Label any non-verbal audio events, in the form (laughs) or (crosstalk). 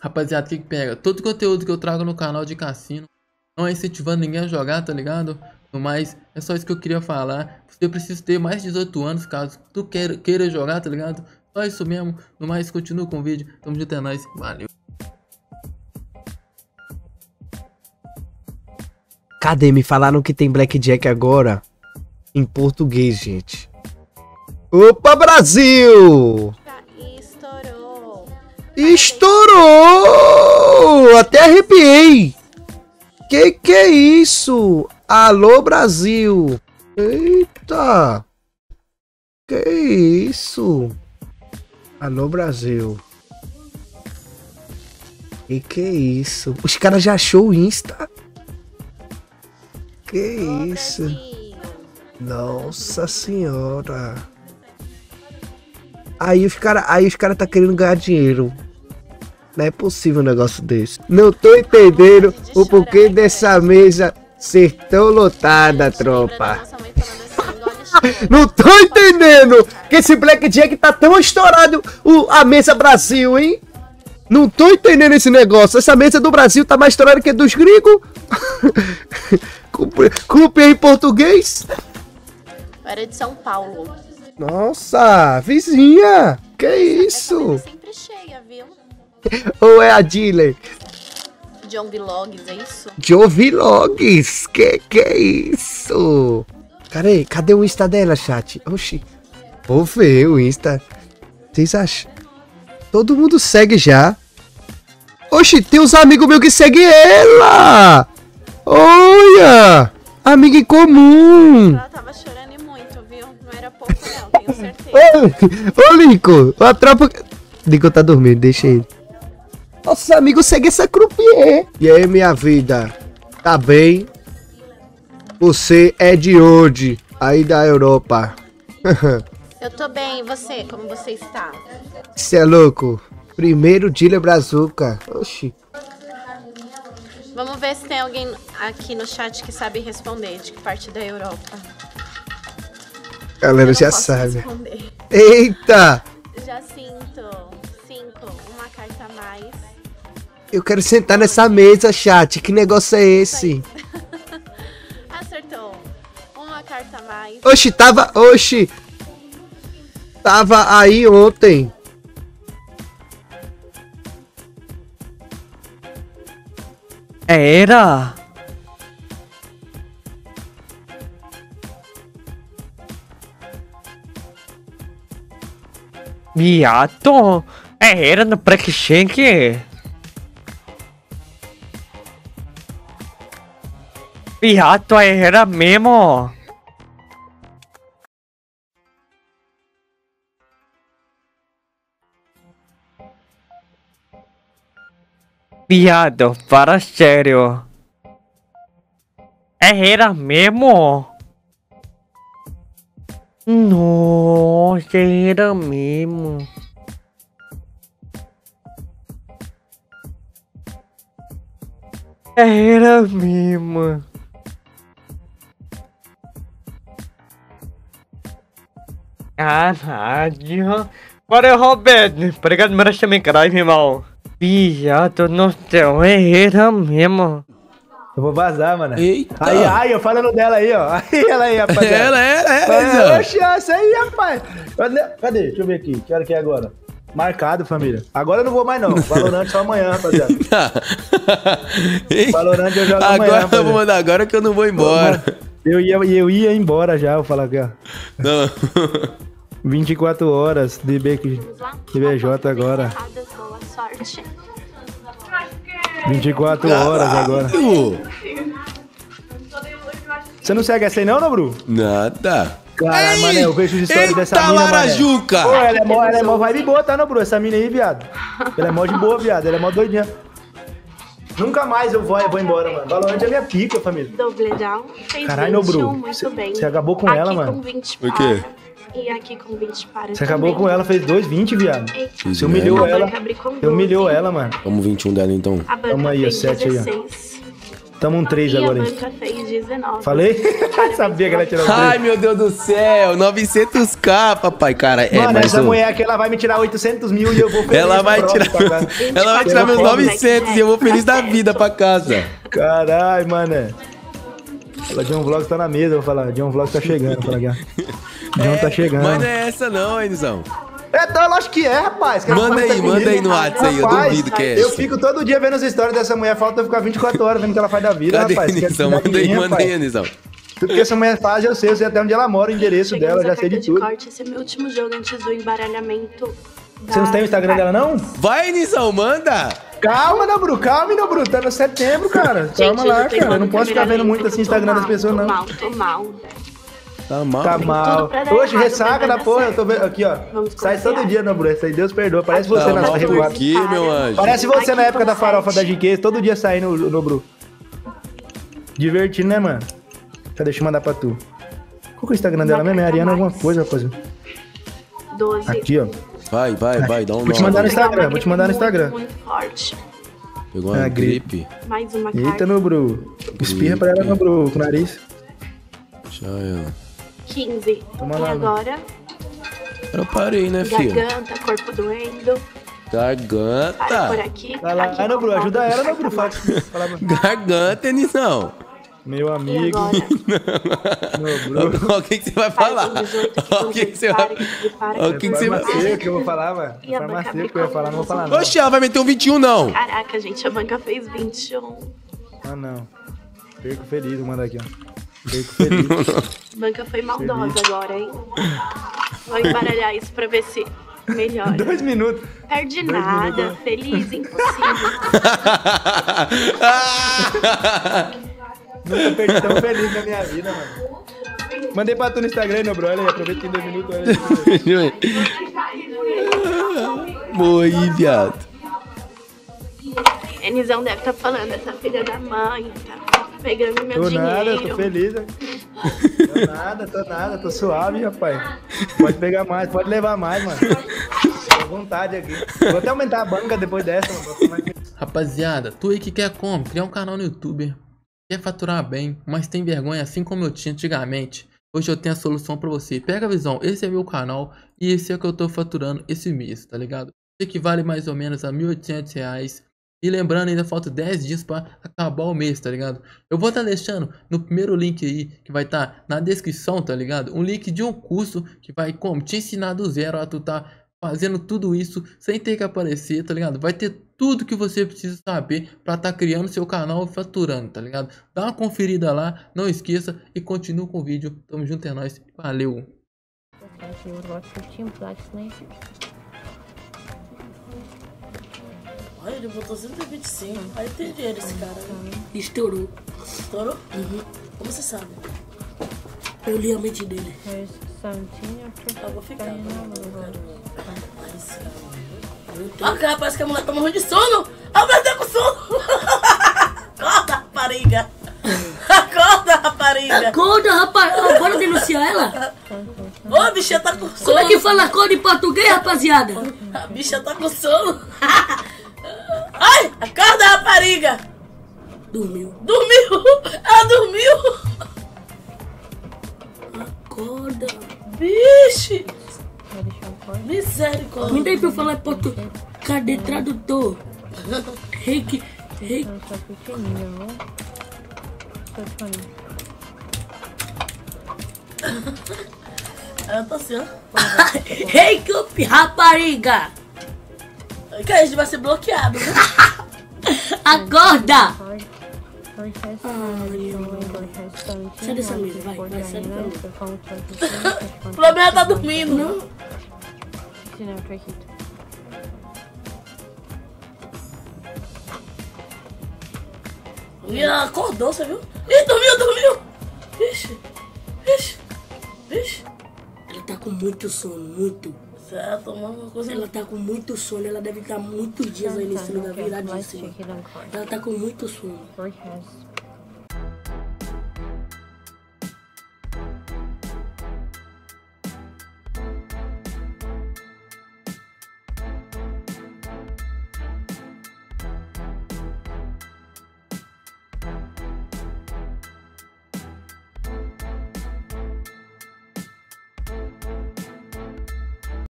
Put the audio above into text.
Rapaziada, o que que pega? Todo conteúdo que eu trago no canal de cassino não é incentivando ninguém a jogar, tá ligado? No mais, é só isso que eu queria falar. Você precisa ter mais de 18 anos caso tu queira, queira jogar, tá ligado? Só isso mesmo. No mais, continua com o vídeo. Tamo junto, é nóis. Valeu. Cadê? Me falaram que tem Blackjack agora em português, gente. Opa, Brasil! Estourou. Até arrepiei! Que que é isso? Alô, Brasil! Eita! Que isso? Alô, Brasil! Que que é isso? Os caras já achou o Insta? Que Ô, isso? Brasil. Nossa senhora. Aí os cara, aí os cara tá querendo ganhar dinheiro. Não é possível um negócio desse. Não tô entendendo o porquê dessa mesa ser tão lotada, tropa. (laughs) Não tô entendendo que esse Blackjack tá tão estourado o, a mesa Brasil, hein? Não tô entendendo esse negócio. Essa mesa do Brasil tá mais estourada que a dos gringos. (laughs) Culpe em português. Era de São Paulo. Nossa, vizinha! Que isso? Ou é a dealer? John Vlogs, é isso? Jovilogs, que que é isso? Cadê? Cadê o Insta dela, chat? Oxi. Vou ver o Insta. Vocês acham? Todo mundo segue já. Oxi, tem uns amigos meus que seguem ela! Olha! Amiga em comum! Ela tava chorando muito, viu? Não era pouco, não, tenho certeza. (laughs) Ô, ô a tropa. Lincoln tá dormindo, deixa ele. Nossos amigos seguem essa croupier. E aí, minha vida? Tá bem? Você é de onde? Aí da Europa. (laughs) Eu tô bem, e você? Como você está? Você é louco? Primeiro dealer brazuca. Oxi. Vamos ver se tem alguém aqui no chat que sabe responder de que parte da Europa. Eu Galera já sabe. responder. Eita! Já sinto. Cinco, uma carta a mais. Eu quero sentar nessa mesa, chat. Que negócio é esse? (laughs) Acertou. Uma carta a mais. Oxi, tava. Oxi! Tava aí ontem. Era. Viado, era no Blackjack. Viado, era mesmo. Viado, para sério. É, Era mesmo? Nossa, era mesmo. Era mesmo. Caralho. Para Roberto, obrigado por também, caralho, irmão. Viado no céu, era mesmo. Eu vou vazar, mano. Eita! Aí, ai, eu falando dela aí, ó. (laughs) Aí ela aí, rapaziada. Ela era, É, era. Oxe, essa aí, rapaz. Cadê? Cadê? Deixa eu ver aqui. Que hora que é agora? Marcado, família. Agora eu não vou mais, não. Valorante só amanhã, rapaziada. (laughs) Valorante eu jogo amanhã, Agora eu vou mandar agora que eu não vou embora. Eu ia, eu ia embora já, vou falar aqui, ó. Não. (laughs) 24 horas de BQ. BJ agora. Boa sorte. 24 horas agora. Você não segue essa aí não, Nobru? Nada. Caralho, mano, eu vejo os stories dessa mina, mano. Larajuca. Pô, ela é mó, ela é mó vibe boa, tá, Nobru? Essa mina aí, viado. Ela é mó de boa, viado. Ela é mó doidinha. Nunca mais eu vou, eu vou embora, mano. Valorante é minha pica, família. Fez Caralho, 21, Bru, muito cê- bem. cê acabou com aqui ela, mano? com 20 Por quê? para. E aqui com 20 para. Você acabou com ela, fez 2,20, viado. Eita. Você humilhou A ela. banca abriu com Você humilhou 12. ela, mano. Vamos 21 dela então. A banca Tamo aí, ó, fez sete aí, ó. 16. Tamo um 3 E a agora, hein? banca fez 19. Falei? (laughs) Sabia que ela tirou um Ai, 3. meu Deus do céu, 900k, papai, cara. É, Mano, mas essa ô, mulher aqui, ela vai me tirar 800 mil e eu vou feliz ela vai tirar, tá ligado? (laughs) ela vai tirar meus Eu vou- 900 e eu vou feliz da vida pra casa. Caralho, mano. Fala, John Vlogs tá na mesa, eu vou falar. John Vlogs tá chegando, eu vou falar aqui, (laughs) ó. John tá chegando. Mas não é essa não, Enizão. É, então, eu acho que é, rapaz. que Manda rapaz aí, manda aí no WhatsApp aí, eu Rapaz, duvido que é Eu fico todo dia vendo as histórias dessa mulher, falta eu ficar 24 horas vendo o que ela faz da vida, Cadê, rapaz. Cuidar de Manda aí, manda aí, Enizão. Tudo que essa mulher faz, eu sei, eu sei até onde ela mora, o endereço Chegamos dela, já sei carta de tudo. corte. Esse é meu último jogo antes do embaralhamento. Você não tem o Instagram dela, não? Vai, Enizão, manda. Calma, Nobru, calma, Nobru, tá no setembro, cara. Calma lá, cara. Eu não posso ficar vendo muito assim o Instagram das pessoas, Tô não. mal, tô mal. Tá mal. Tá mal. Hoje, errado, ressaca vai da porra, eu tô vendo. Aqui, ó. Vamos Sai todo dia, Nobru. Essa aí, Deus perdoa. Parece Tá você na revoada. quê, meu anjo? Parece você na Aqui, época da farofa da. GQ, todo dia saindo o Nobru. Divertindo, né, mano? Cadê? Deixa eu mandar pra tu. Qual que é o Instagram dela mesmo? É Ariana alguma coisa, rapaziada. 12. Aqui, ó. Vai, vai, vai, dá um Vou te mandar no nome. Instagram, vou te mandar no Instagram. Muito forte. Pegou uma Ah, gripe. gripe. Mais uma Eita, carta. Nobru. Espirra pra ela, Nobru, com o nariz. Já ela. 15. Toma e lá, agora, Eu parei, né, filho? garganta, corpo doendo. Para por Garganta. aqui. Vai lá, aqui ah, Nobru, com ajuda ela, de Nobru. Fala, fala. Garganta, Enizão. Meu amigo. (laughs) Nobru. O que, que você vai falar? Faz 18 aqui, O que, que você vai para, O que, que você vai Farmacêutico que eu vou falar, mano. Farmacêutico que eu ia falar, não vou falar, não. Oxe, ela vai meter um 21, não. Caraca, gente, a banca fez 21. Ah, não. Perco feliz, vou mandar aqui, ó. Feliz. Banca foi maldosa agora, hein? Vou embaralhar isso pra ver se melhora. Dois minutos. Perde Dois nada, minutos. feliz, impossível. Nunca perdi tão feliz na minha vida, mano. Mandei pra tu no Instagram, meu brother. Aproveita que tem dois minutos. Olha aí. Boa aí, viado. Enizão deve estar falando, essa filha da mãe, tá pegando meu Tô dinheiro. nada, tô feliz. né? (laughs) Tô nada, tô nada, tô suave, rapaz. Pode pegar mais, pode levar mais, mano. Tô à vontade aqui. Vou até aumentar a banca depois dessa, mano. Rapaziada, tu aí que quer como? Criar um canal no YouTube. Quer faturar bem, mas tem vergonha assim como eu tinha antigamente. Hoje eu tenho a solução pra você. Pega a visão, esse é meu canal e esse é o que eu tô faturando esse mês, tá ligado? Esse que vale mais ou menos a 1.800 reais. E lembrando, ainda falta 10 dias pra acabar o mês, tá ligado? Eu vou estar deixando no primeiro link aí, que vai estar na descrição, tá ligado? Um link de um curso que vai como te ensinar do zero a tu tá fazendo tudo isso sem ter que aparecer, tá ligado? Vai ter tudo que você precisa saber pra tá criando seu canal e faturando, tá ligado? Dá uma conferida lá, não esqueça e continua com o vídeo. Tamo junto, é nóis. Valeu! Olha, ele botou 125. Aí tem dinheiro esse cara. né? Estourou. Estourou? Como você sabe? Eu li a mente dele. There's 17 after Eu vou ficar. River. quero mais. Olha, cara, parece que a mulher tá morrendo de sono. A mulher tá com sono. (laughs) Acorda, rapariga. Acorda, rapariga. Acorda, rapaz. Bora denunciar ela. Ô, a bicha tá com sono. Como é que fala acorda em português, rapaziada? A bicha tá com sono. (laughs) Ai, acorda, rapariga. Dormiu. Dormiu. Ela dormiu. Acorda. Vixe. Misericórdia. Me dá aí pra eu falar português. Cadê tradutor? Reiki. Reiki. No, so 15 you can roll. So 20. Ela tá assim, ó. (laughs) Reiki, rapariga. Que a gente vai ser bloqueado, né? (laughs) Acorda. Card. Card has showing card has 17. Sai dessa mesa, vai, vai, sai 20, touch O problema é tá dormindo, não? Ela acordou, você viu? Ih, dormiu, dormiu! Vixe, vixe, vixe. Ela tá com muito sono, muito. Certo, tomando uma coisa. Ela tá com muito sono. Ela deve estar muitos dias aí nesse lugar viradíssima. Ela tá com muito sono.